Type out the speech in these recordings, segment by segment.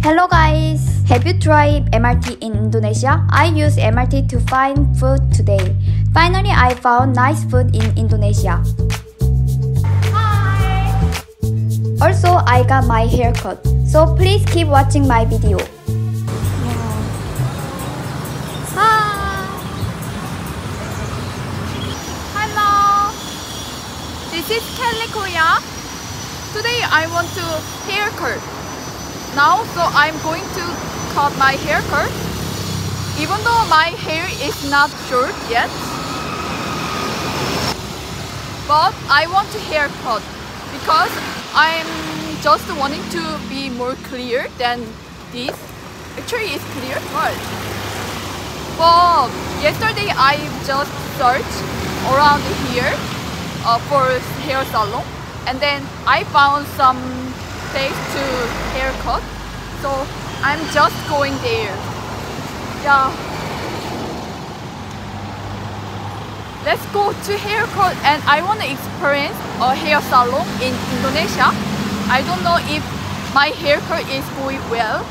Hello guys! Have you tried MRT in Indonesia? I use MRT to find food today. Finally, I found nice food in Indonesia. Hi! Also, I got my haircut. So please keep watching my video. This is Kelly Korea. Today I want to haircut. Now, so I'm going to cut my haircut. Even though my hair is not short yet, but I want to haircut because I'm just wanting to be more clear than this. Actually, it's clear, but well, yesterday I just searched around here uh, for hair salon, and then I found some place to haircut. So I'm just going there. Yeah. Let's go to haircut, and I want to experience a hair salon in Indonesia. I don't know if my haircut is going well.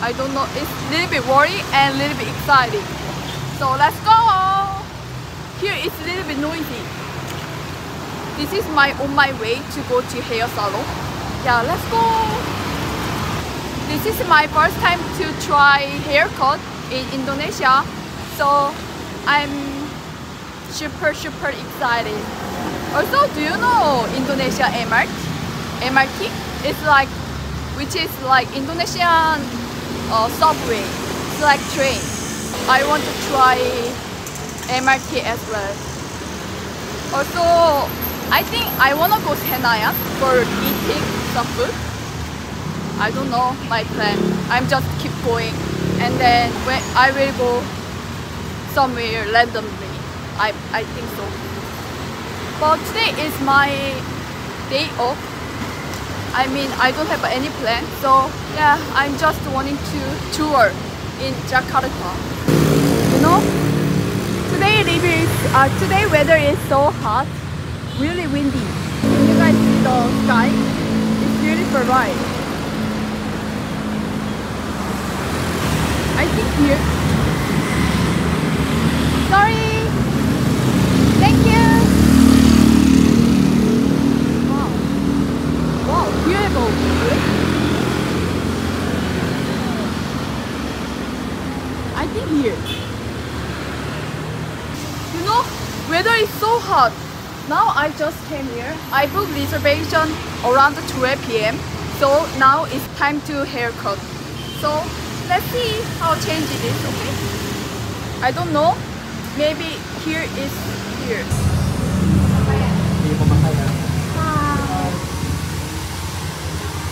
I don't know. It's a little bit worried and a little bit excited. So let's go! Here it's a little bit noisy. This is my on my way to go to hair salon. Yeah, let's go! This is my first time to try haircut in Indonesia. So I'm super super excited. Also, do you know Indonesia MRT? MRT is like which is like Indonesian uh, subway. It's like train. I want to try MRT as well. Also, I think I wanna go Senayan for eating some food. I don't know my plan. I'm just keep going, and then when I will go somewhere randomly. I I think so. But today is my day off. I mean, I don't have any plan, so yeah, I'm just wanting to tour in Jakarta. You know, today it is uh, today weather is so hot, really windy. Can You guys see the sky? It's beautiful, right? I think here. Sorry. Thank you. Wow. Wow, beautiful. I think here. You know, weather is so hot. Now I just came here. I booked reservation around 12 p.m. So now it's time to haircut. So let's see how change it is, okay? I don't know. Maybe here is here.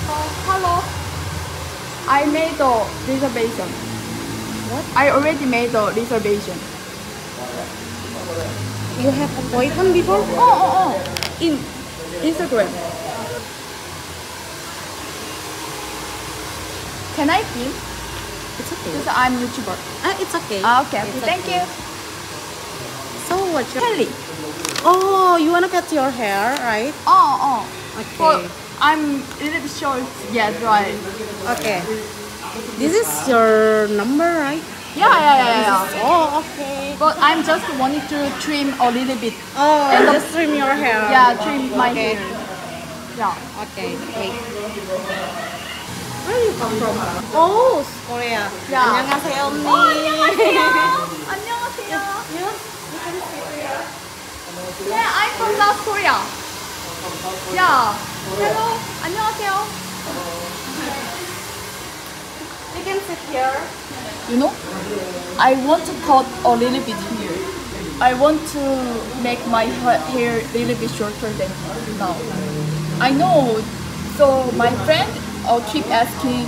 Oh, hello. I made a reservation. What? I already made a reservation. You have appointment before? Oh, oh, oh. In Instagram. Can I give? It's okay. Because I'm YouTuber. Ah, it's okay. Ah, okay, okay. It's Thank okay. you. So what's your Kelly. Oh, you wanna cut your hair, right? Oh, oh. Okay. Well, I'm a little bit short. Yeah, right. Okay. This is your number, right? Yeah, yeah, yeah, yeah. Oh, okay. But I'm just wanting to trim a little bit. Oh, And the- just trim your hair. Yeah, trim my Okay. hair. Yeah. Okay, wait. Where you come from? Oh, Korea. Yeah. 안녕하세요, 언니. Oh, 안녕하세요. 안녕하세요. You, you can sit here. Yeah, I'm from South Korea. Yeah. Hello. 안녕하세요. You can sit here. You know, I want to cut a little bit here. I want to make my hair a little bit shorter than now. I know. So my friend uh, keep asking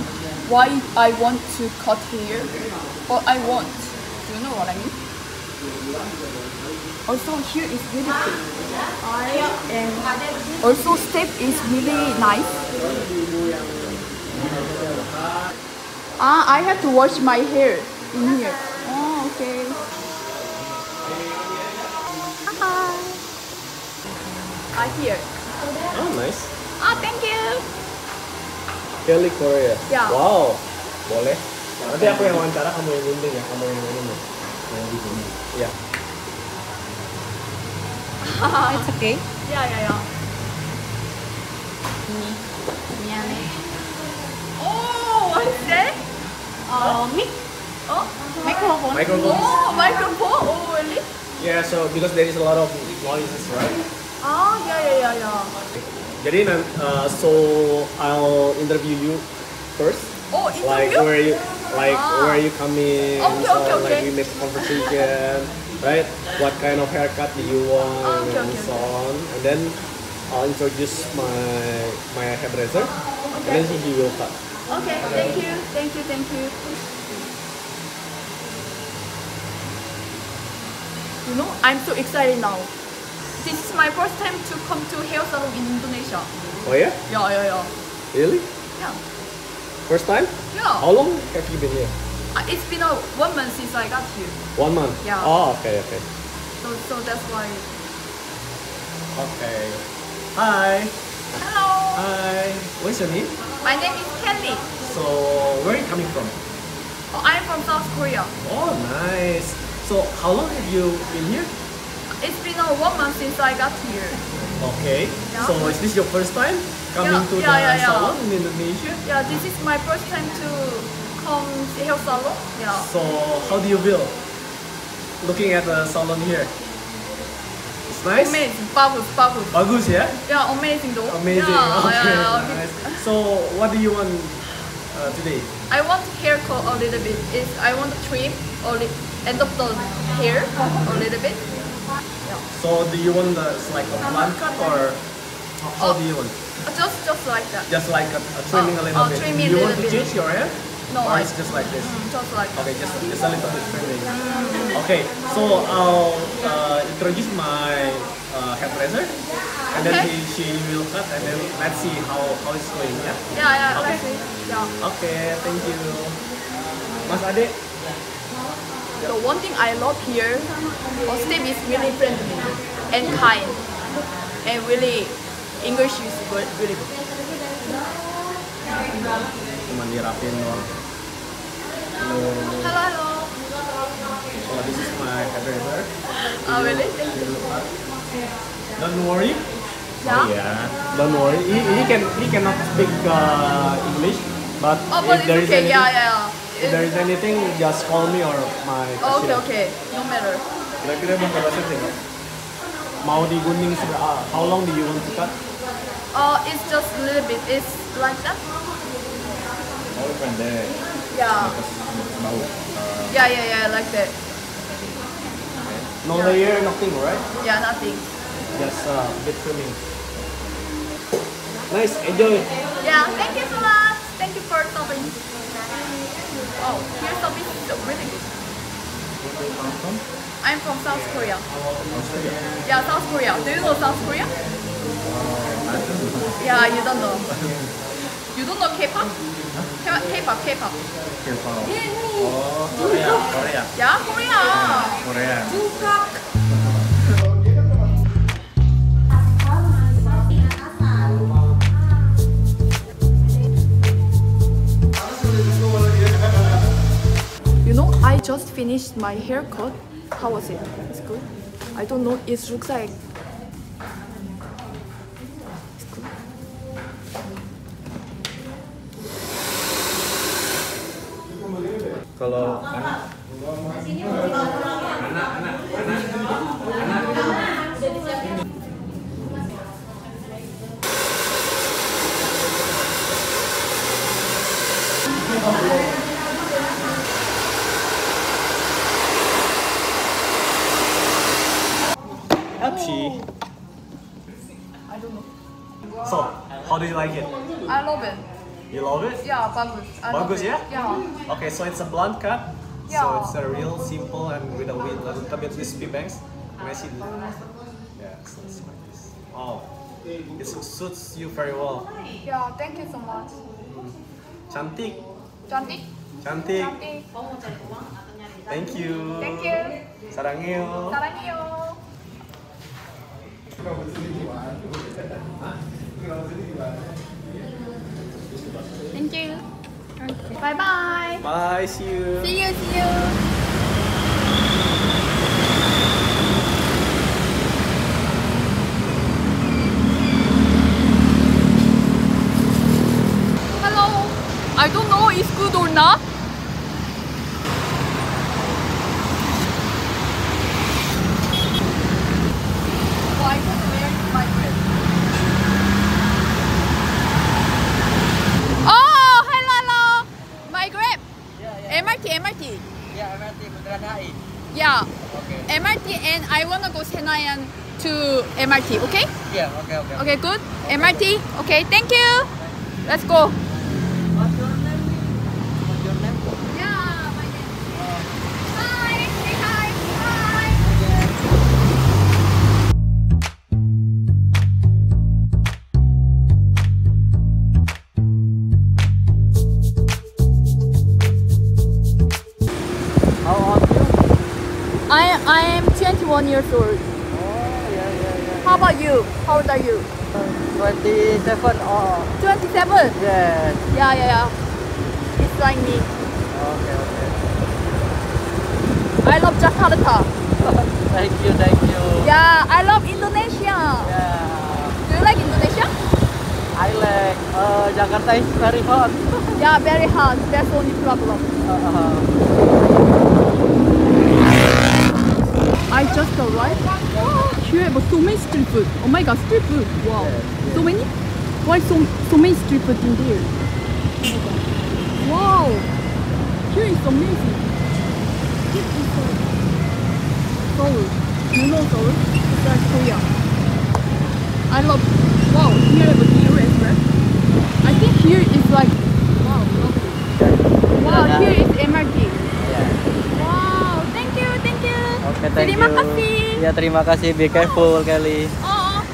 why I want to cut hair, but I want. Do you know what I mean? Also here is really big. And also step is really nice. Ah, I have to wash my hair in here. Oh, okay. Hi. Ah, here. Oh, nice. Ah, thank you. Kelly Korea. Yeah. Wow. Boleh. Nanti aku yang wawancara, kamu yang gunting ya, kamu yang ini. Yang di sini. Iya. It's okay. Yeah, yeah, yeah. Ini. Ini aneh. Oh, what's that? mic. Oh, microphone. Microphone. Oh, microphone. Oh, really? Yeah. So because there is a lot of noises, right? Oh, yeah, yeah, yeah, yeah. Jadi, uh, so I'll interview you first. Oh, interview. Like where you, like ah. where you coming? Okay, so, okay, okay. Like we make conversation, right? What kind of haircut do you want, oh, okay, and so on, and then I'll introduce my my hairdresser, okay. and then he will cut. Okay, thank you, thank you, thank you. You know, I'm so excited now. This is my first time to come to hair salon in Indonesia. Oh yeah, Yeah, yeah, yeah. really? Yeah, First time? yeah. How long have you been here? Uh, It's been a one month since I got here. One month. Yeah. Oh, okay, okay. So, so that's why. Okay. Hi. Hello, Hi. What's your name? My name is Kelly. So where are you coming from? Oh, I'm from South Korea. Oh, nice. So how long have you been here? It's been a one month since I got here. Okay. Yeah. So is this your first time coming Yeah, to yeah, the yeah. salon in Indonesia? Yeah, this is my first time to come to hair salon. Yeah. So how do you feel looking at the salon here? Nice. Amazing, bagus, bagus. Bagus ya? Yeah, amazing though. Amazing. Yeah, okay. yeah, yeah. Nice. So what do you want uh, today? I want hair cut a little bit. Is I want to trim a li- end of the hair a little bit. Yeah. So do you want the it's like a blunt cut or how do you want? Uh, Just just like that. Just like a, a trimming Oh, a little oh, bit. trimming you a want to bit. change your hair? No, or it's just like this? Mm, Just like. Okay, just just a little bit trimming. Okay, so I'll uh, introduce my uh, hairdresser, and then Okay. he, she will cut, and then let's see how how it's going. Yeah. Yeah, yeah. Okay. Let's see. Yeah. Okay, thank you. Mas Ade, The one thing I love here, Steve is really friendly and kind, and really English is good, really good. Cuma dirapin doang. Hello. Hello, hello. Oh, this is my hairdresser. Oh, really? Don't worry. Yeah. Yeah. Don't worry. He, he can he cannot speak uh, English, but Oh, but if there is okay. anything, Yeah, yeah. if there is anything, just call me or my Oh, okay, okay. No matter. Kira-kira mau berapa setting? Mau digunting seberapa? ah, How long do you want to cut? Uh, it's just a little bit. It's like that. Oh, pendek. Yeah. Bau. Yeah, yeah, yeah, like that. No Yeah. layer, nothing, right? Yeah, nothing. Just uh, bit trimming. Nice, enjoy. Yeah, thank you so much. Thank you for stopping. Oh, your service is so really good. I'm from South Korea. Yeah, South Korea. Do you know South Korea? Yeah, you don't know. You don't know K-pop? K- K-pop, K-pop. Oh, Korea, Korea, Yeah, Korea. Korea. You know, I just finished my haircut. How was it? It's good. I don't know. It looks like. Kalau. So, how do you like it? You love it? Yeah, bagus. Bagus? Yeah? yeah. Okay, so it's a blunt cut. Yeah. So it's a real simple and with a with a little bit wispy bangs. Can I see the... Yeah, so it's like this. Oh, it suits you very well. Yeah, thank you so much. Hmm. Cantik. Cantik. Cantik. Cantik. Thank you. Thank you. Sarangyo. Sarangyo. Thank you. Bye bye. Bye. Bye. See you. See you. See you. Hello. I don't know it's good or not. So I can wear my dress. Oh, hello, hello. My grab. MRT, MRT. Ya, nanti Bundaran HI. Yeah, Oke. MRT and I wanna go Senayan to MRT, okay? Oke. Okay, good. MRT, okay, thank you. Let's go. What's your name? What's your name? Yeah, my name. Hi, say hi, hi. How old you? I I am 21 years old. Oh, ya ya ya. How about you? How old are you? 27 or 27. yes. Yeah, yeah, yeah. It's like me. Oke oke. I love Jakarta. Thank you, thank you. Yeah, I love Indonesia. Yeah. Do you like Indonesia? I like uh, Jakarta is very hot. Yeah, very hard. That's the only problem. Uh, I just arrived. Here have so many street food. Oh my god, street food. Wow. So many? Why so so many street food in there? Wow. Here is amazing. This is uh, Seoul. You know Seoul? It's like Korea. I love wow, here a as well. I think here is like wow, lovely. Wow, here is MRT. Oke, thank Terima you. kasih. Ya, terima kasih. Be careful, Kelly. Oh.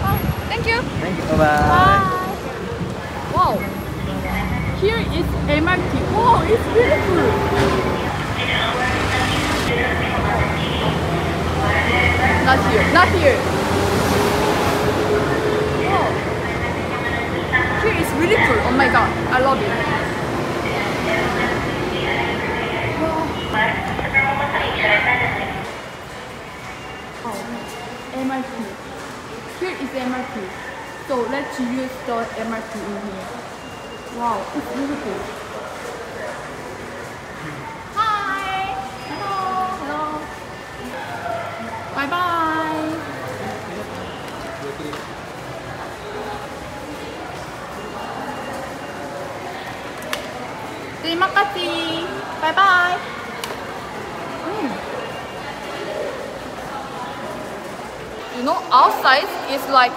Oh, thank you. Thank you. Bye. Bye. Wow. Here is MRT. Wow, it's beautiful. Not here. Not here. Wow. Here is really cool. Oh my god. I love it. Oh, MRT. Here is MRT. So let's use the MRT in here. Wow, it's beautiful. Outside is like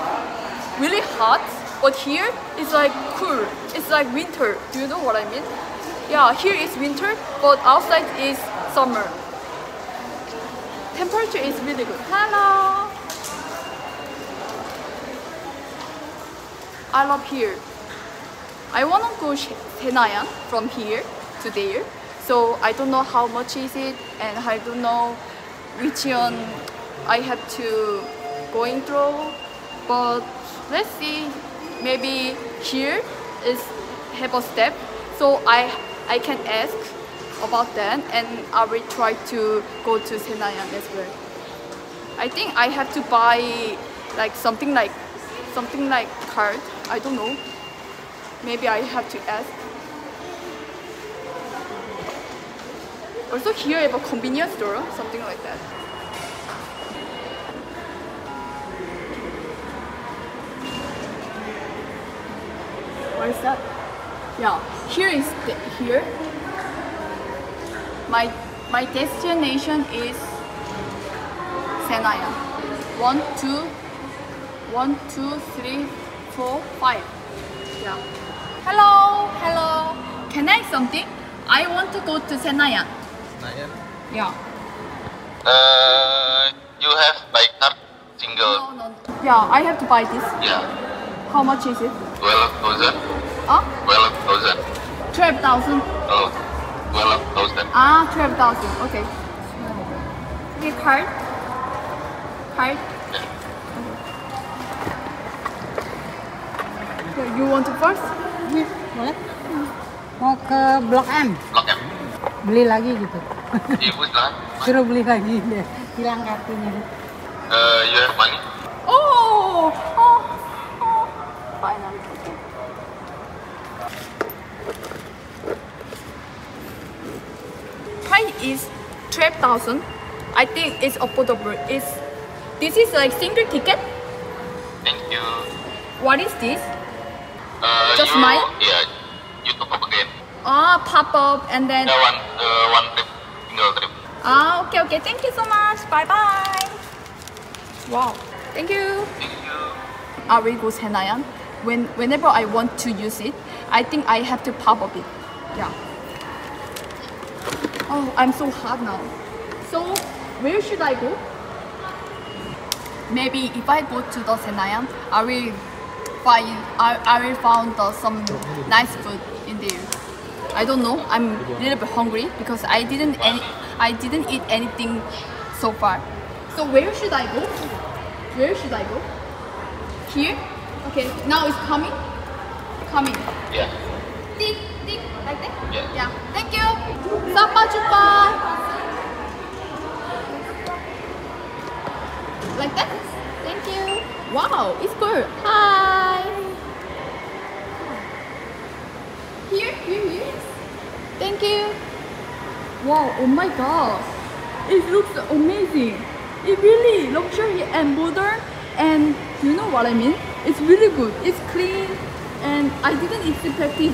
really hot, but here it's like cool. It's like winter. Do you know what I mean? Yeah, here is winter, but outside is summer. Temperature is really good. Hello. I love here. I want to go Senayan from here to there. So I don't know how much is it and I don't know which one I have to going through. But let's see. Maybe here is have a step. So I I can ask about that and I will try to go to Senayan as well. I think I have to buy like something like something like card. I don't know. Maybe I have to ask. Also here have a convenience store, something like that. What is that? Yeah, here is the, here. My my destination is Senayan. One, two, one, two, three, four, five. Yeah. Hello, hello. Can I something? I want to go to Senayan. Senayan. Yeah. Uh, you have by card single. No, no. Yeah, I have to buy this. Yeah. How much is it? Twelve thousand. Ah, Twelve thousand. twelve thousand. Oh, twelve thousand. Ah, twelve thousand. Okay. Okay, card. Card. Okay, you want to first? Boleh? ke Blok M Blok M. beli lagi gitu. Ibu silakan. Suruh beli lagi deh. Hilang kartunya. Uh, you have money? Oh, oh, oh. Finally. Is twelve thousand. I think it's affordable. It's this is like single ticket. Thank you. What is this? Uh, Just you, mine? Yeah. You top up again. Ah, pop up and then. Yeah, one, uh, one trip, single trip. Ah, okay, okay. Thank you so much. Bye bye. Wow. Thank you. Thank you. Arigo Senayan. When whenever I want to use it, I think I have to pop up it. Yeah. Oh, I'm so hot now. So where should I go? Maybe if I go to the Senayan, I will find I, I will found the, some nice food in there. I don't know. I'm a little bit hungry because I didn't any I didn't eat anything so far. So where should I go? Where should I go? Here? Okay, now it's coming. Coming. Yeah. Tick, tick, like that? Yeah. Yeah. Thank you. Sampai jumpa. Like that? Thank you. Wow, it's good. Hi. Here, here, here. Thank you. Wow, oh my gosh. It looks amazing. It really luxury and modern and you know what I mean? It's really good. It's clean and I didn't expect it.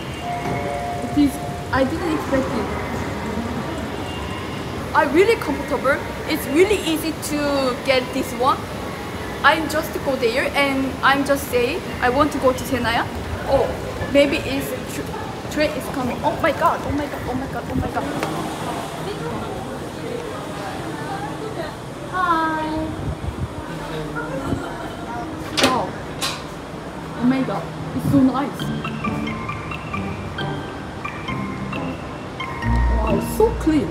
I didn't expect it. I really comfortable. It's really easy to get this one. I just go there and I'm just say I want to go to Senaya. Oh, maybe it's tr- train is coming. Oh my god! Oh my god! Oh my god! Oh my god! Hi. Wow. Oh my god! It's so nice. Wow, so clean.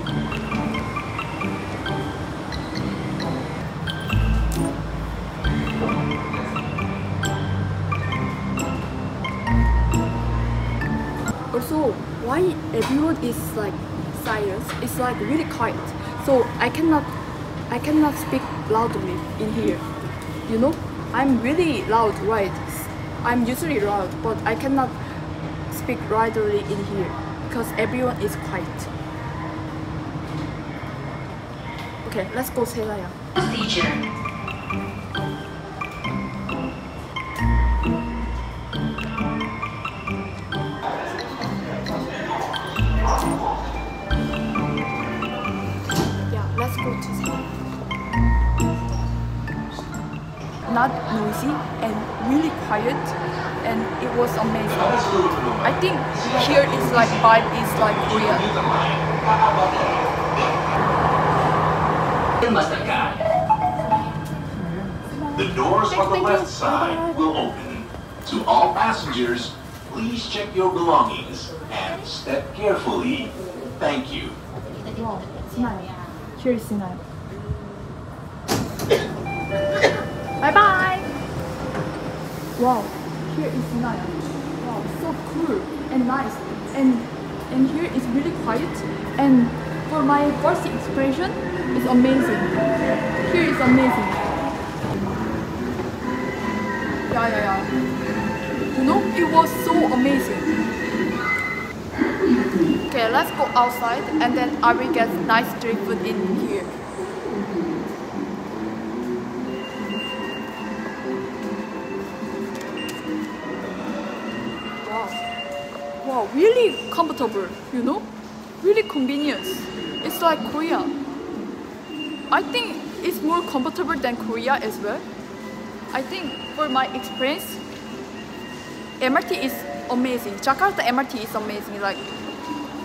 Also, why everyone is like silent? It's like really quiet. So I cannot, I cannot speak loudly in here. You know, I'm really loud, right? I'm usually loud, but I cannot speak loudly in here because everyone is quiet. Okay, let's go. Yeah, go to Selaya. Not noisy and really quiet, and it was amazing. I think here is like vibe is like Korea. Mastercard. The doors on the left side will open. To all passengers, please check your belongings and step carefully. Thank you. Wow, smile. Here is smile. bye bye. Wow, here is smile. Wow, so cool and nice. And and here is really quiet. And for my first expression, it's amazing. Here is amazing. Yeah, yeah, yeah. You know, it was so amazing. Okay, let's go outside and then I will get nice street food in here. Wow. Wow, really comfortable, you know? Really convenience. It's like Korea. I think it's more comfortable than Korea as well. I think for my experience, MRT is amazing. Jakarta MRT is amazing. Like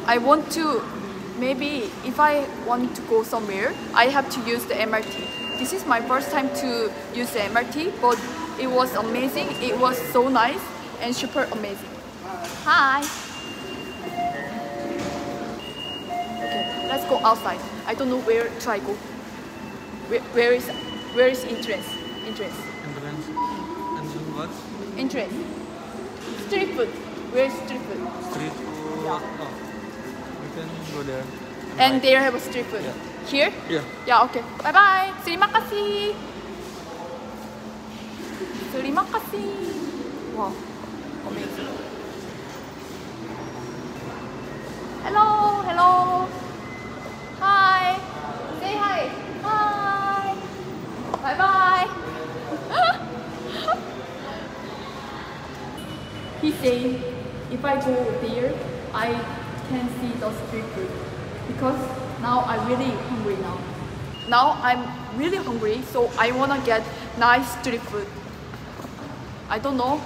I want to maybe if I want to go somewhere, I have to use the MRT. This is my first time to use the MRT, but it was amazing. It was so nice and super amazing. Hi. Let's go outside. I don't know where to I go. Where, where is where is entrance? Entrance. Entrance. Entrance what? Entrance. Street food. Where is street food? Street food. Oh. We can go there. And they have a street food. Yeah. Here? Yeah. Yeah, okay. Bye bye. Terima kasih. Terima kasih. Wow, if I go there, I can see the street food because now I'm really hungry now. Now I'm really hungry, so I wanna get nice street food. I don't know.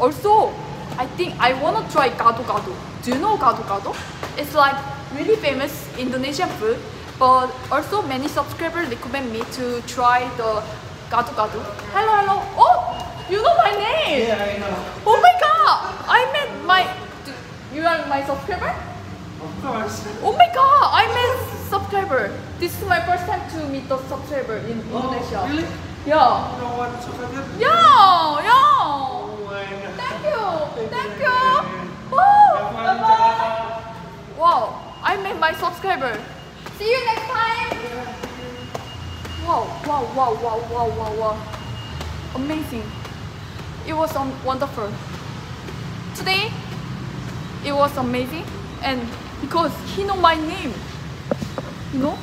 Also, I think I wanna try gado gado. Do you know gado gado? It's like really famous Indonesian food, but also many subscribers recommend me to try the gado gado. Hello, hello. Oh, you know my name. Yeah, I know. Oh my god! I met my. You are my subscriber? Of course. Oh my god! I met subscriber. This is my first time to meet the subscriber in oh, Indonesia. Oh, really? Yeah. You know what, subscriber? Yeah. Yeah. Oh my god. Thank you. Thank you. Woo. Bye bye. Wow. I met my subscriber. See you next time. Wow. Wow. Wow. Wow. Wow. Wow. Wow. Amazing. It was um, wonderful. Today, it was amazing, and because he know my name, you know.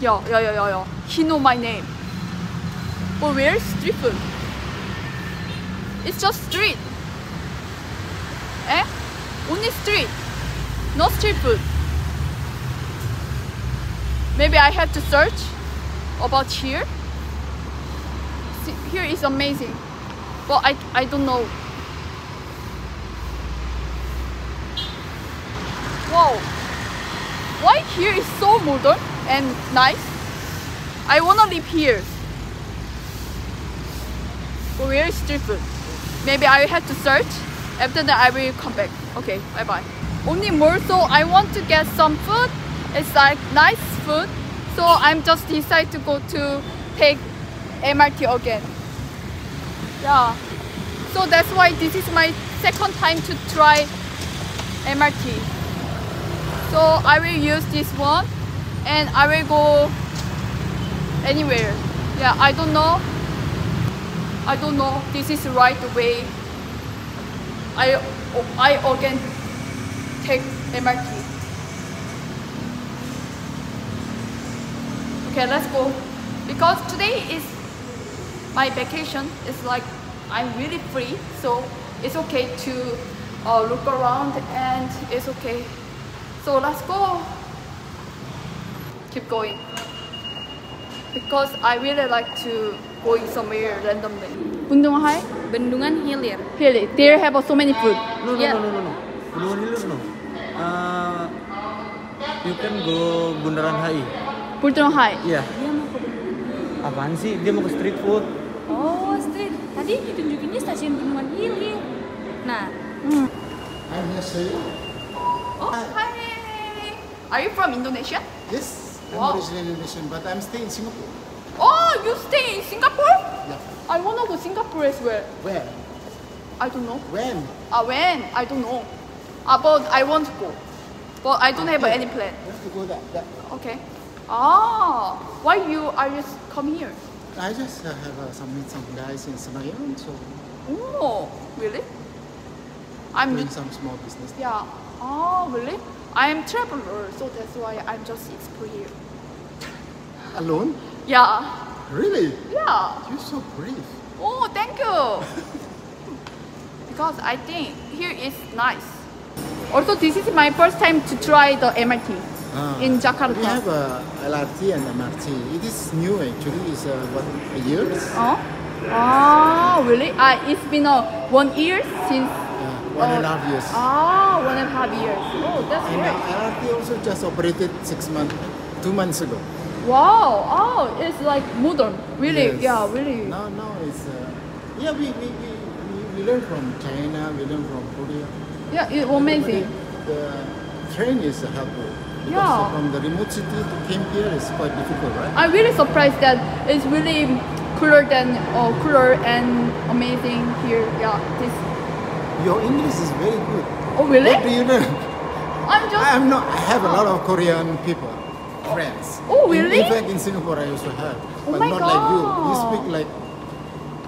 Yeah, yeah, yeah, yeah, yeah. He know my name. But where is street food? It's just street. Eh? Only street. No street food. Maybe I have to search about here. Here is amazing. But I, I don't know. Wow. Why here is so modern and nice? I wanna live here. But where is street food? Maybe I have to search. After that, I will come back. Okay, bye bye. Only more so, I want to get some food. It's like nice food. So I'm just decide to go to take MRT again. Yeah. So that's why this is my second time to try MRT. So I will use this one and I will go anywhere. Yeah, I don't know. I don't know. This is the right way. I I again take MRT. Okay, let's go. Because today is my vacation. is like I'm really free, so it's okay to uh, look around and it's okay. So let's go. Keep going. Because I really like to going somewhere randomly. Bendungan High? Bendungan Hilir. Really, there have so many food. No, no, Yeah. no, no, no, no. Bendungan Hilir, no. Uh, you can go Bundaran HI. Bendungan High. Iya. Dia mau ke Apaan sih? Dia mau ke street food. Tadi ditunjukinnya stasiun Bendungan Hilir. Nah, I'm here saying, Oh, hi. Are you from Indonesia? yes, I'm Wow. originally Indonesian, but I'm staying in Singapore. Oh, you stay in Singapore? Yeah. I wanna go Singapore as well. Where? I don't know. When? Uh, when? I don't know. Uh, but I want to go. But I don't have any plan. You have to go there. there. Okay. Ah, why you are just come here? I just uh, have uh, some meet some guys in Senayan, so Oh, really? I'm doing some small business. yeah. Oh, really? I am traveler, so that's why I'm just explore here. Alone? Yeah. Really? Yeah. You're so brave. Oh, thank you. because I think here is nice. Also, this is my first time to try the MRT Ah. in Jakarta. We have a LRT and MRT. It is new actually. It's uh, what a year? Oh? Ah, really? Ah, it's been uh, one year since. Uh, one and a half years. Ah, one and a half years. Oh, that's And great. uh, LRT also just operated six months, two months ago. Wow. Oh, it's like modern. Really? Yes. Yeah, really. Now, now it's uh, yeah. We we, we, we we learn from China. We learn from Korea. Yeah, it's amazing. The train is helpful. Yeah. From the remote city to came here is quite difficult, right? I'm really surprised that it's really cooler than uh, cooler and amazing here. Yeah, this Your English is very good. Oh really? What do you know? I'm just. I'm not. I have a lot of Korean people, friends. Oh, In- really? In, fact, in Singapore, I also have, Oh but not like you. You speak like.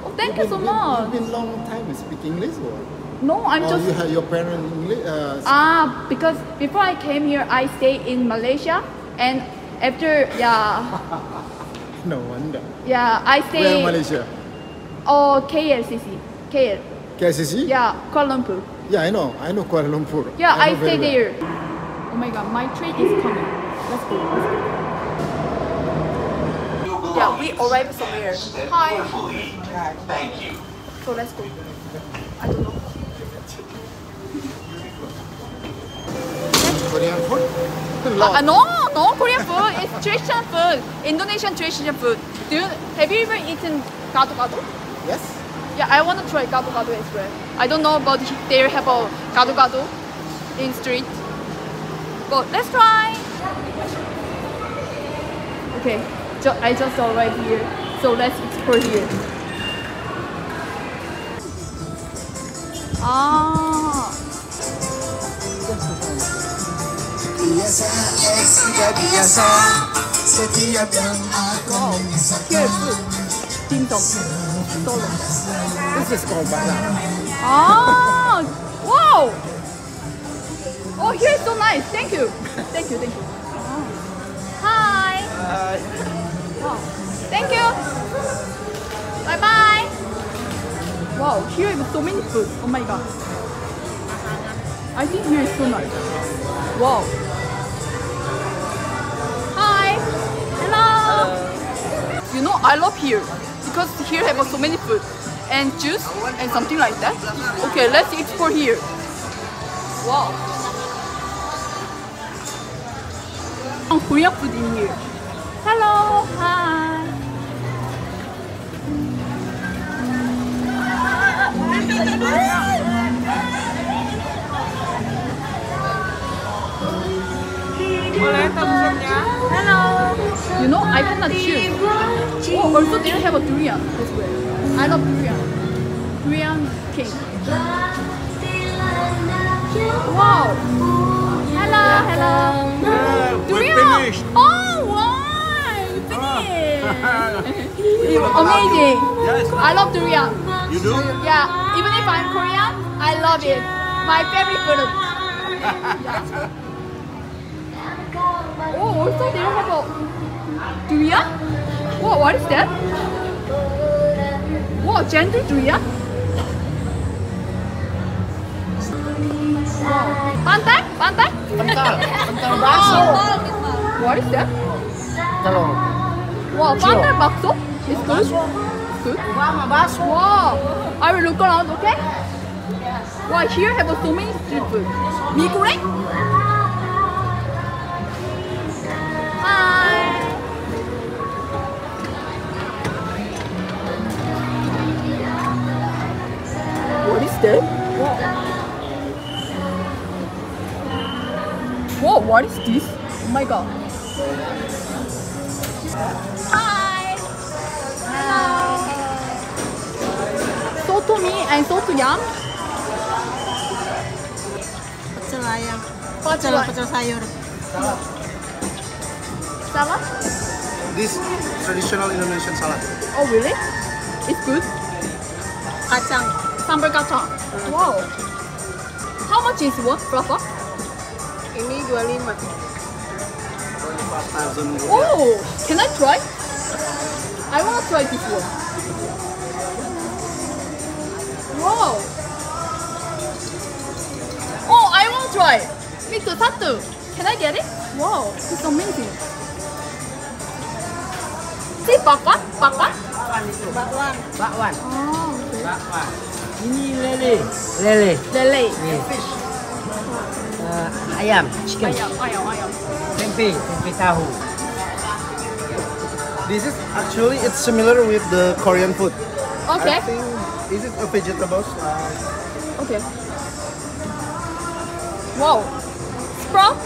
Oh, thank you you've so been, much. It's been long time to speak English, or? No, I'm or just. you have your parents English. Uh, Ah, because before I came here, I stayed in Malaysia, and after yeah, no wonder. yeah, I Where stay. in Malaysia? Oh, KLCC, KL. KCC? Yeah, Kuala Lumpur. Yeah, I know. I know Kuala Lumpur. Yeah, I, know very stay well. there. Oh my god, my train is coming. Let's go. Let's go. Yeah, we arrived somewhere. Hi. carefully. Thank you. So let's go. I don't know. Korean food? Uh, no, no, Korean food. It's traditional food. Indonesian traditional food. Do you, have you ever eaten gado gado? Yes. Yeah, I want to try gado gado as well. I don't know, but they have a gado gado in street. But let's try. Okay, ju- I just arrived here, so let's explore here. Ah. Wow, here food. Dim sum. Solo. This is called bala. Ah, wow! Oh, here is so nice. Thank you. Thank you, thank you. Hi. Wow. Thank you. Bye bye. Wow, here is so many food. Oh my god. I think here is so nice. Wow. You know, I love here because here have so many food and juice and something like that. Okay, let's explore here. Wow. Oh, Korean food in here. Hello. Hi. Hello. You know, I cannot choose. Oh, also they have a durian as well. I love durian. Durian king. Wow. Hello, hello. durian. Oh, wow. Ah. Finish. Amazing. I love durian. You do? Yeah, even if I'm Korean, I love it. My favorite food. Yeah. Oh, also they have a durian. Whoa, what is that? Whoa, gentle durian. Wow. Pantai? Pantai? Kental, kental bakso. What is that? Telur. Wow, pantai bakso? It's good? It's good? Wow, I will look around, okay? Wow, here have so many street food. Mee goreng? Hi. What is that? Whoa, what is this? Oh my god. Hi. Hello. Soto mee and soto yam. Pecel ayam. Pecel Pecel, sayur. Salad? This traditional Indonesian salad. Oh really? It's good. Kacang. Sambal kacang. Wow. How much is one berapa? Ini 25. Oh, can I try? I wanna try this one. Wow. Oh, I wanna try. Me too, satu. Can I get it? Wow, it's amazing. See, bakwan, bakwan. Bakwan. Bakwan. Oh, okay. Bakwan. Ini lele. Lele. Lele. Nih. Eh, ayam, chicken. Ayam, ayam, ayam. Tempe, tempe tahu. This is actually it's similar with the Korean food. Okay. I think is it a vegetables? Okay. Wow. Sprout.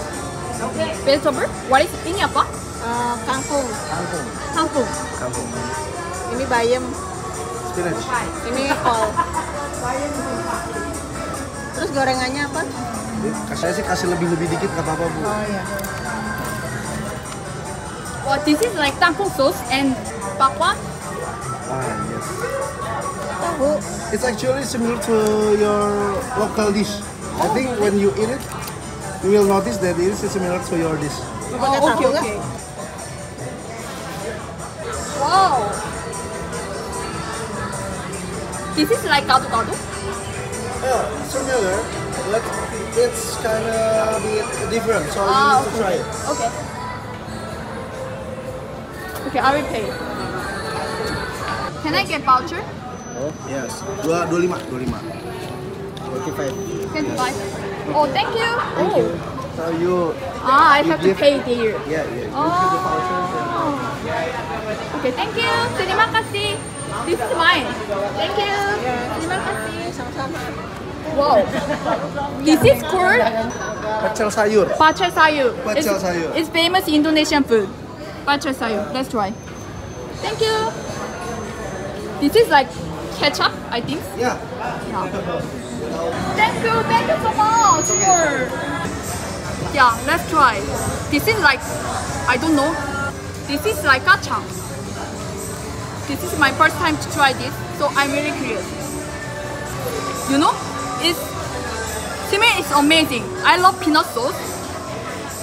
Vegetable. What is ini apa? Eh, kangkung. Kangkung. Kangkung. Kampung. Ini bayam. Spinach. Ini kol. Gorengannya apa? Saya sih kasih lebih-lebih dikit nggak apa-apa bu. Oh iya. Well, this is like kangkung sauce and bakwan. Ah yes. Tahu. It's actually similar to your local dish. I think when you eat it, you will notice that it is similar to your dish. Pakai Oh, tahu okay, nggak? okay. Wow. This is like gado-gado. Yeah, similar, but it's kind of bit different. So you Ah, need to try it. Okay. Okay, I will pay. Can I get voucher? Oh yes, dua dua lima dua lima. Forty five. 25. Oh, thank you. Thank oh. you. So you. Ah, I you have to pay there. Yeah, yeah. Oh. Okay, thank you. Terima kasih. This is mine. Thank you. Terima kasih. Sama-sama. Wow. This is called Pecel sayur. Pacel sayur. Pacel It's- sayur. It's famous Indonesian food. Pacel sayur. Let's try. Thank you. This is like ketchup, I think. Yeah. Yeah. Thank you. Thank you so much. Yeah, let's try. This is like, I don't know. This is like kacang. This is my first time to try this, so I'm really curious. You know, it's to me it's amazing. I love peanut sauce.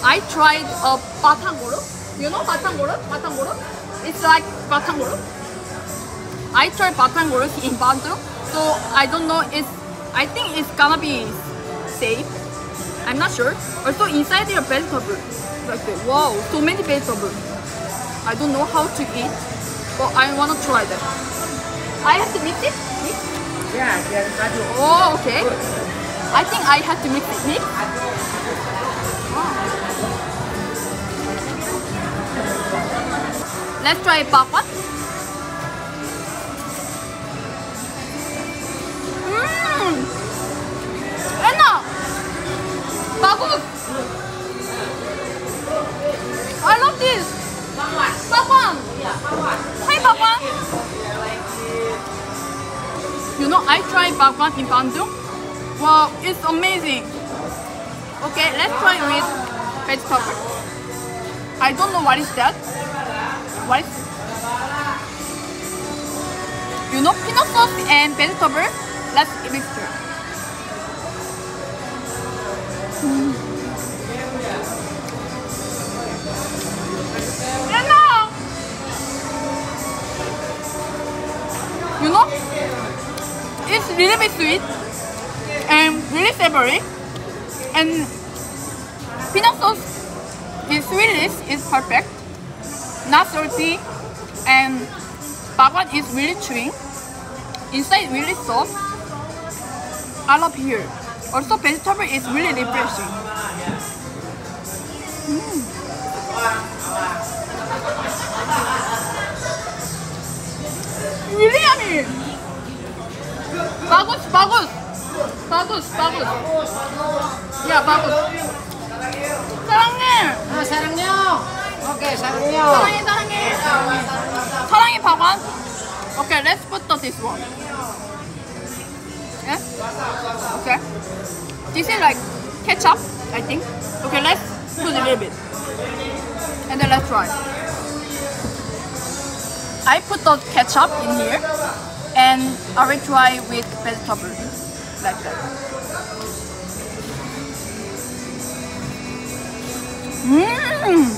I tried uh, a batangoro. You know batangoro? Batangoro? It's like batangoro. I tried batangoro in Bandung, so I don't know. It's I think it's gonna be safe. I'm not sure. Also inside there are vegetables. Like. Wow, so many vegetables. I don't know how to eat, I wanna try that. I have to mix it. Mix? Biar aduk. Oh, okay. I think I have to mix it. Mix? Let's try bakwan. Bakwan in Bandung. Wow, it's amazing. Okay, let's try with vegetable. I don't know what is that. What You know, peanut sauce and vegetable. Let's mix really bit sweet and really savory and peanut sauce is sweetness is perfect. Not salty and bakwan is really chewy inside really soft. I love here. Also vegetable is really refreshing. Mm. really yummy bagus bagus bagus bagus ya bagus 사랑해 Ah, sarangnya. Oke, sarangnya. 사랑해 사랑해 사랑해 박완 okay let's put the this one yeah okay this is like ketchup I think okay let's put a little bit and then let's try I put the ketchup in here and I will try with vegetable like that Mmm.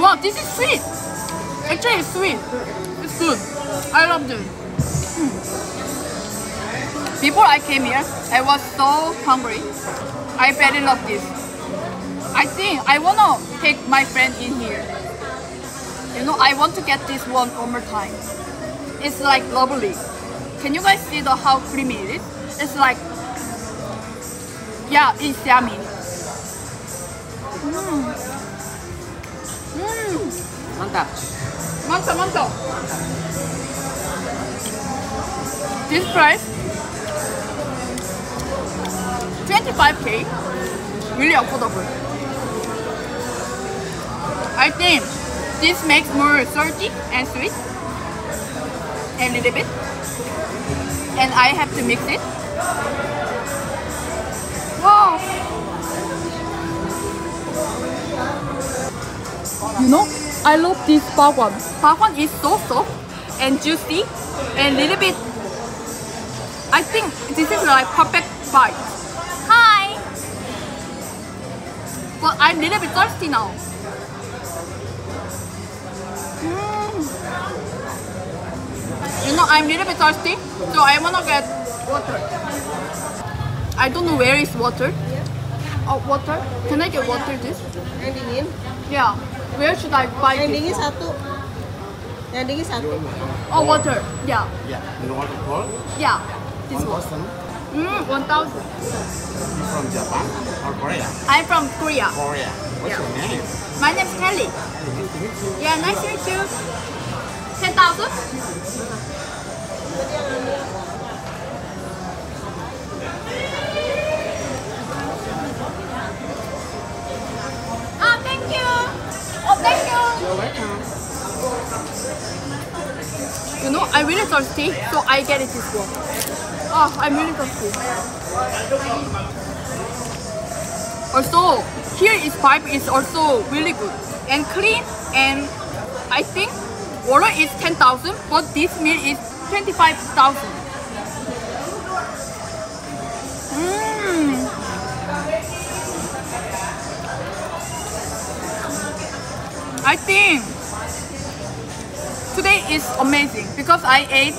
Wow, this is sweet. Actually, it's sweet. It's good. I love this. Mm. Before I came here, I was so hungry. I very love this. I think I wanna take my friend in here. You know, I want to get this one one more time. It's like lovely. Can you guys see the how creamy it is? It's like, yeah, it's yummy. Mm. Mm. Mantap. Mantap, mantap. This price, 25k, really affordable. I think this makes more salty and sweet, a little bit. and I have to mix it. Wow. You know, I love this bakwan. Bakwan is so soft and juicy and a little bit. I think this is like perfect bite. Hi. But I'm a little bit thirsty now. You know, I'm a little bit thirsty, so I wanna get water. I don't know where is water. Oh, water. Can I get water, this? Yang dingin. Yeah. Where should I buy Yang this? dingin satu. Yang dingin satu. Oh, water. Yeah. Yeah. You want to call? Yeah. This one. Boston. Mm, 1000. You from Japan or Korea? I'm from Korea. Korea. What's your name? My name's Kelly. Nice to meet you. Yeah, nice to meet you. 10,000? Ah, thank you. Oh, thank you. You're welcome. You know, I'm really thirsty, so I get it this one. Oh, I'm really thirsty. Also, here is pipe is also really good and clean and I think water is 10,000 but this meal is 25,000. Mm. I think today is amazing because I ate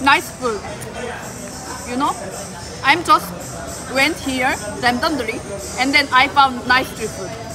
nice food. You know, I'm just went here randomly and then I found nice food.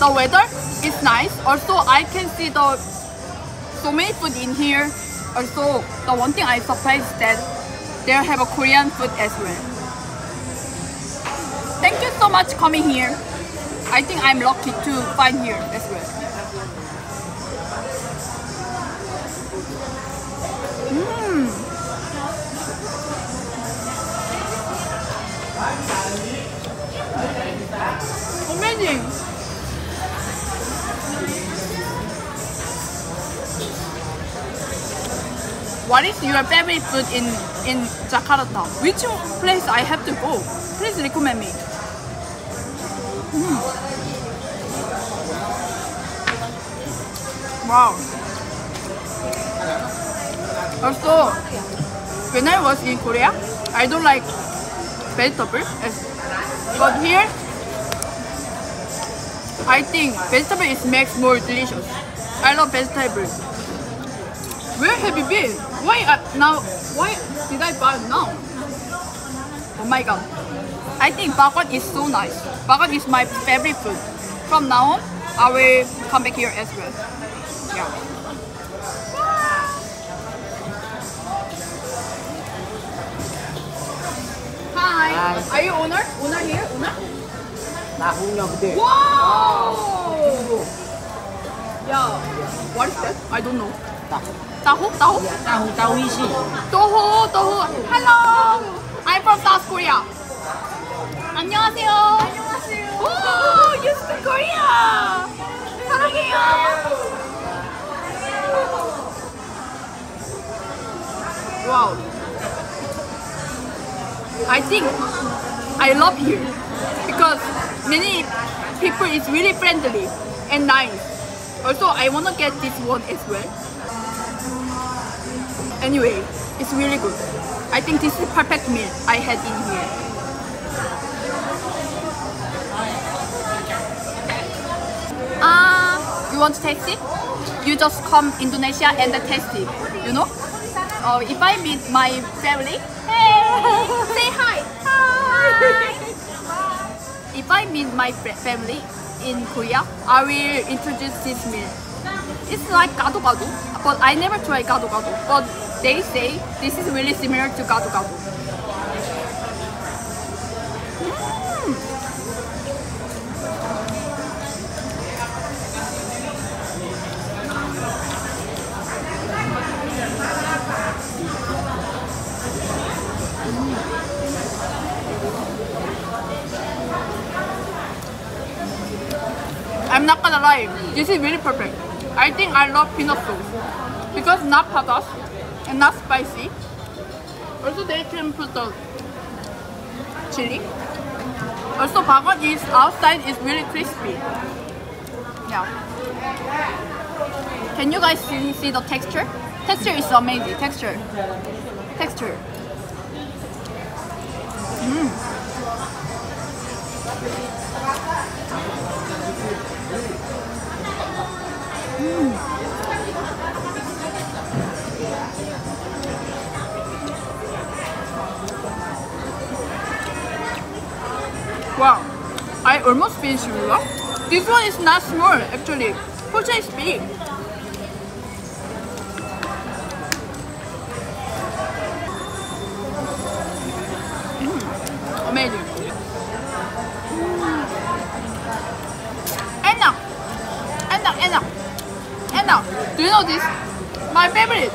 The weather is nice. Also, I can see the so many food in here. Also, the one thing I surprised that they have a Korean food as well. Thank you so much coming here. I think I'm lucky to find here as well. What is your favorite food in in Jakarta? Which place I have to go? Please recommend me. Mm. Wow. Also, when I was in Korea, I don't like vegetables. but here, I think vegetable is makes more delicious. I love vegetables. Where have you been? Why uh, now? Why did I buy now? Oh my god! I think bakwan is so nice. Bakwan is my favorite food. From now on, I will come back here as well. Yeah. Hi. Are you owner? Owner here? Owner? Tahunya gede. Wow! Yeah. What is that? I don't know. Tahu? Tahu? Tahu tahu isi. Toho, Toho. Hello. I'm from South Korea. 안녕하세요. 안녕하세요. 오, you speak Korea. 사랑해요. Wow. I think I love here because many people is really friendly and nice. Also, I wanna get this one as well. Anyway, it's really good. I think this is perfect meal I had in here. Ah, you want to taste it? You just come Indonesia and taste it. You know? Oh, if I meet my family, hey, say hi. Hi. If I meet my family in Korea, I will introduce this meal. It's like gado gado, but I never tried gado gado. But they say this is really similar to gado gado. Mm. I'm not gonna lie, this is really perfect. I think I love peanut sauce because not hot sauce, and not spicy. Also, they can put the chili. Also, bagon is outside is really crispy. Yeah. Can you guys see, see the texture? Texture is amazing. Texture. Texture. Mm. Wow, I almost finished Rula. This one is not small actually. Portion is big. Mm, amazing. Anna, Anna, Anna, Anna. Do you know this? My favorite.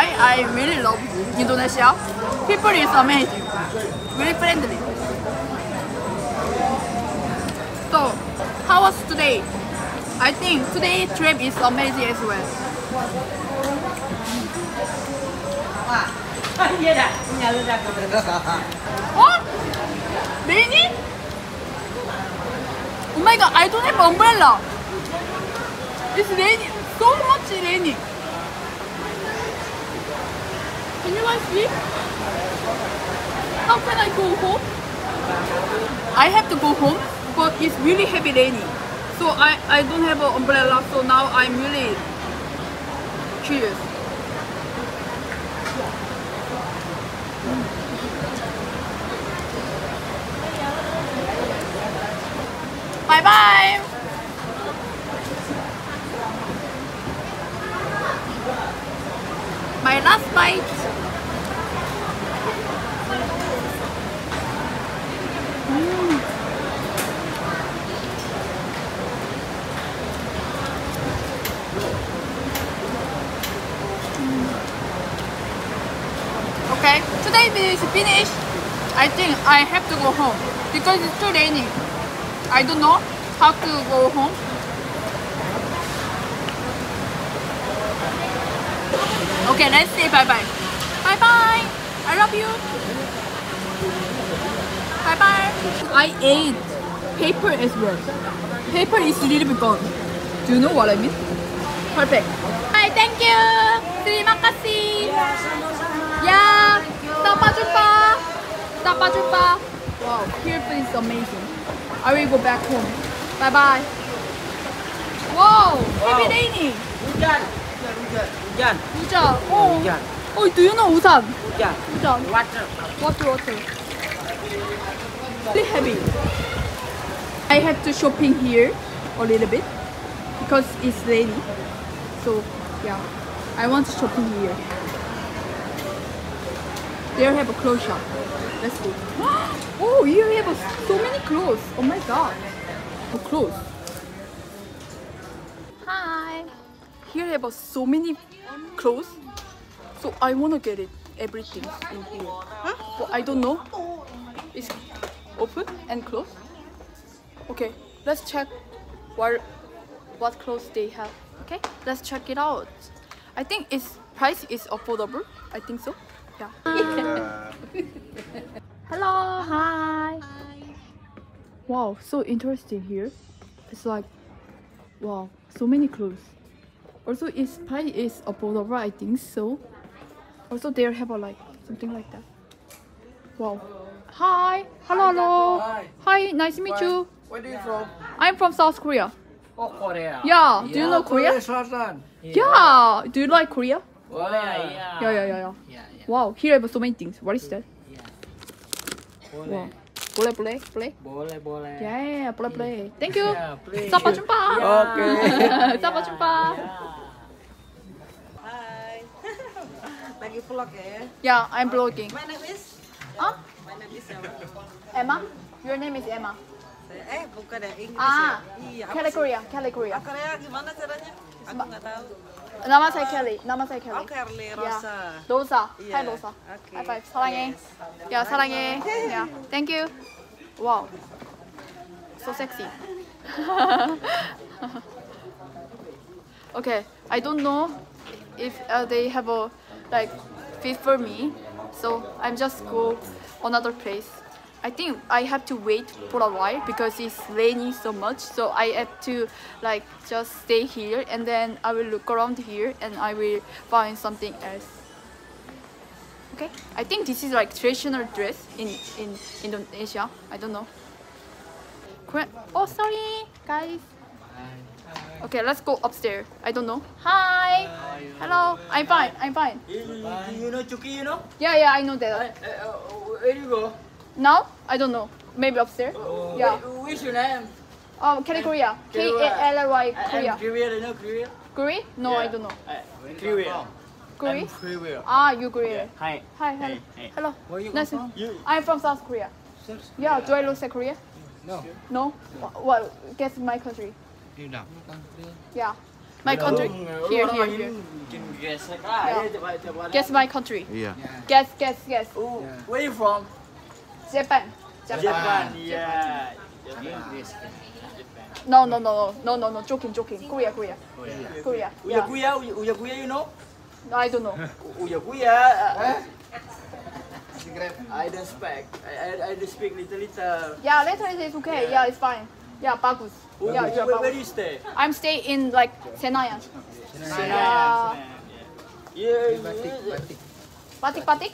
Why I really love Indonesia. People is amazing, very friendly. So, how was today? I think today trip is amazing as well. What? Raining? Oh my god, I don't have umbrella. It's raining, so much raining. Can you guys? How can I go home? I have to go home, but it's really heavy raining. So I, I don't have an umbrella, so now I'm really curious. Bye bye. My last bite. Mm. Okay, today is finished. I think I have to go home because it's too rainy. I don't know how to go home. Okay, let's say bye bye. Bye bye. I love you. Bye bye. I ate paper as well. Paper is a little bit gone. Do you know what I mean? Perfect. Hi, thank you. Terima kasih. Yeah. Sampai jumpa. Sampai jumpa. Wow, here food is amazing. I will go back home. Bye bye. Wow, heavy wow. raining. ujan, ujan, ujan. Ujan. Oh. Hujan. Oh, do you know Ujan? Ujan, Usan. Water. Water, water. Really heavy. I have to shopping here a little bit because it's rainy. So, yeah, I want to shopping here. There have a clothes shop. Let's go. Oh, you have a, so many clothes. Oh my god. Oh, clothes. Hi. Here have a, so many clothes. So I wanna get it everything in here. But I don't know. It's open and closed. Okay, let's check what what clothes they have. Okay, let's check it out. I think its price is affordable. I think so. Yeah. Hello, hi. Wow, so interesting here. It's like, wow, so many clothes. Also, its price is a affordable. I think so. Also, they have a like something like that. Wow. Hi. Hello. Hello. Hi. Hi. Nice to meet you. Where are you from? I'm from South Korea. Oh, Korea. Yeah. Do you know Korea? Selatan. Yeah. Do you like Korea? Boleh, iya. Yeah, yeah, yeah, yeah. Iya, iya. Wow. Here I have so many things. What is that? Boleh. Wow. Boleh, boleh, boleh. Boleh, boleh. Yeah, boleh, boleh. Thank you. Yeah, please. Sampai jumpa. Oke. Sampai jumpa. Hai. Lagi vlog ya. Yeah, I'm blogging. My name is Huh? My name is siapa? Emma? Your name is Emma. Eh bukan ya Inggris Ah, ya. Iya. Kelly? Korea, Kelly Korea. Ah, Korea gimana caranya? Aku nggak tahu. Namaste Kelly. Namaste Kelly. Oh, Carly Yeah. Rosa. Rosa. Hi Yeah. Rosa. Okay. High five. 사랑해. Yeah, 사랑해. Yeah. Thank you. Wow. So sexy. okay, I don't know if uh, they have a like fit for me, so I'm just go another place. I think I have to wait for a while because it's raining so much. So I have to like just stay here and then I will look around here and I will find something else. Okay, I think this is like traditional dress in in Indonesia. I don't know. Oh, sorry, guys. Okay, let's go upstairs. I don't know. Hi. Hello. I'm fine. I'm fine. do You know Chucky, you know? Yeah, yeah, I know that. Uh, uh, where do you go? Now? I don't know. Maybe upstairs. Yeah. What's your name? Um, Kelly Korea. K A L L Y Korea. Korea, you know Korea? Korea? No, I don't know. Korea. Korea? Korea. Ah, you Korea. Hi. Hi, hello. hey. Hello. Where you Nice. come to- from? I'm from South Korea. Yeah, do I look like Korea? No. No? Wha- What? Guess my country. Yeah. My country? Here, here, here. Guess. My country. Yeah. Guess, guess, guess. Oh, where you from? Japan. Japan. Japan. Yeah. No, no, no, no, no, no, no. Joking, joking. Korea, Korea. Korea. Uya Yeah. Kuya, Uya Kuya, you know? No, I don't know. Uya Kuya. uh, I don't speak. I, I, I just speak little little. Yeah, later it's okay. Yeah, it's fine. Yeah, bagus. Where, Yeah, where, yeah, where, where do you stay? I'm staying in like Senayan. Yeah. Yeah. Batik, batik. Batik. Batik.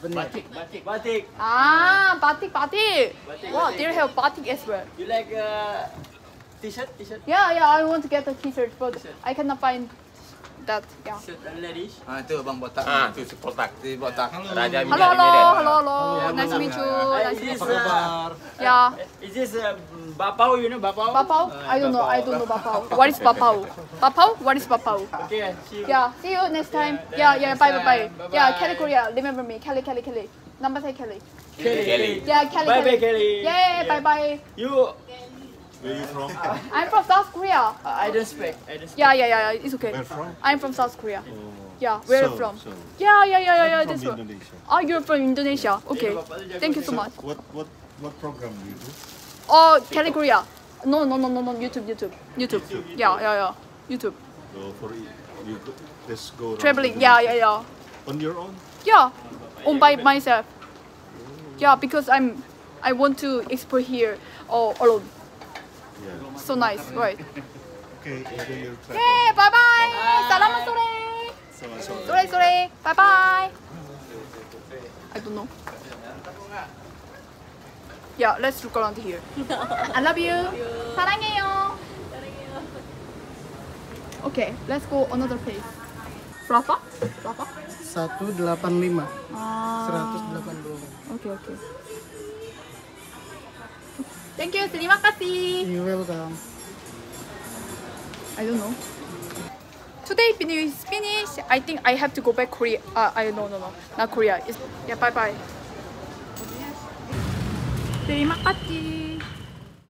Batik. Batik, batik. Ah, batik, batik. Batik, Wow, batik. they have batik as well. You like uh, t-shirt? T-shirt? Yeah, yeah, I want to get a t-shirt, but I cannot find that. Yeah. T-shirt ladies. Ah, tu bang botak. Ah, tu si botak. Si botak. Raja Hello, hello, hello, hello. Nice to meet you. Nice to is meet this, you. Yeah. is this uh, Bapao, you know Bapao? Bapao? I don't know. I don't know Bapao. What is Bapao? Bapao? What is Bapao? Okay, see you. Yeah. See you next time. Yeah, yeah. Bye, bye, bye. Yeah, Kelly Korea. Remember me. Kelly, Kelly, Kelly. Number say Kelly. Kelly. Kelly. Yeah, Kelly. Bye bye, Kelly. Kelly. Yeah, bye, bye. You. Where you from? I'm from South Korea. I don't uh, speak. I don't speak. Yeah, yeah, yeah. yeah. It's okay. Where from? I'm from South Korea. Oh. Yeah. Where So- from? so. Yeah, yeah, yeah, yeah, yeah. I'm That's from right. Indonesia. Oh, you're from Indonesia. Okay. Thank you so much. What what what program do you do? Oh, Kelly No, no, no, no, no. YouTube, YouTube, YouTube. Yeah, yeah, yeah. YouTube. So for you, you go, just go Traveling. Yeah, yeah, yeah. On your own? Yeah, all by myself. Yeah, because I'm, I want to explore here all alone. Yeah. So nice, right? Okay, enjoy your trip. Okay, bye bye. Salamat sore. Sama-sama. Sore sore. Bye bye. I don't know. Yeah, let's look around here. I love you. 사랑해요. Okay, let's go another place. Berapa? Berapa? 185 Ah. 185 Oke oke. Thank you, terima kasih. You welcome I don't know. Today finish finish. I think I have to go back Korea. Uh, I no no no not Korea. It's, yeah bye bye. Terima kasih.